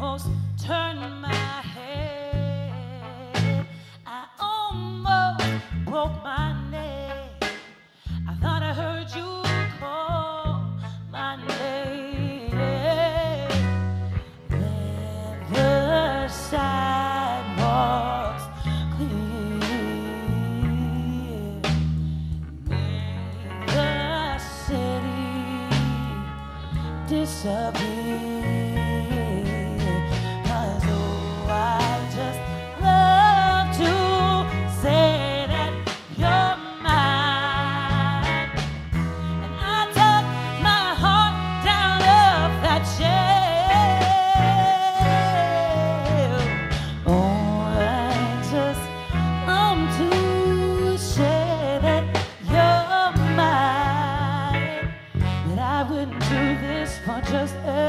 almost turned my head. I almost broke my neck. I thought I heard you call my name. Then the sidewalks clear. Made the city disappear. Just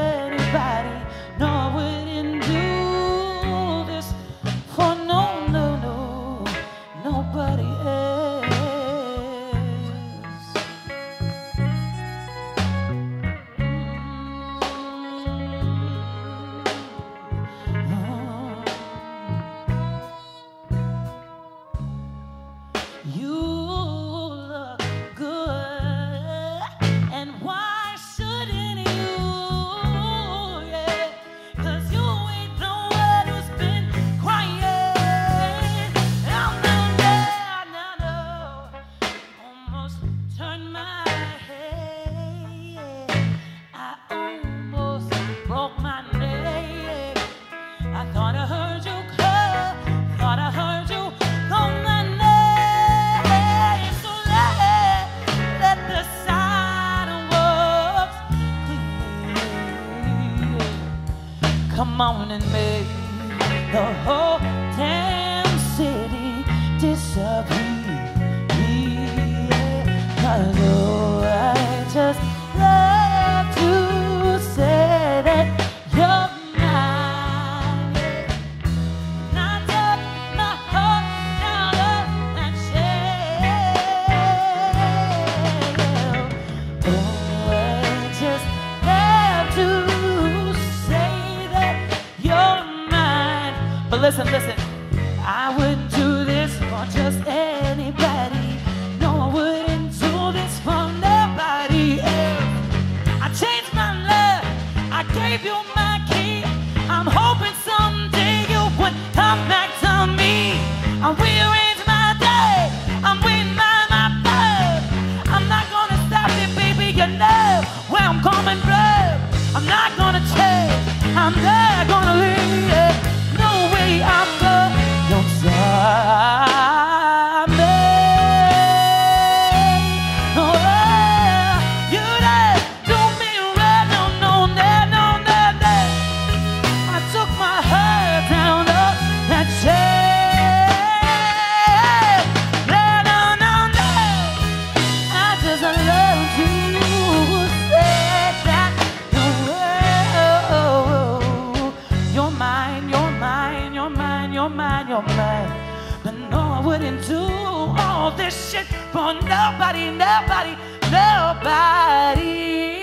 Come on and make the whole damn city disappear. But listen, listen, I wouldn't do this for just anybody. No, I wouldn't do this for nobody. I changed my love. I gave you my key. I'm hoping someday you would come back to me. I rearrange my day. I'm waiting by my bed. I'm not gonna stop it, baby. You know where I'm coming from. I'm not gonna change. I'm not gonna leave. No way But no, I wouldn't do all this shit for nobody, nobody, nobody.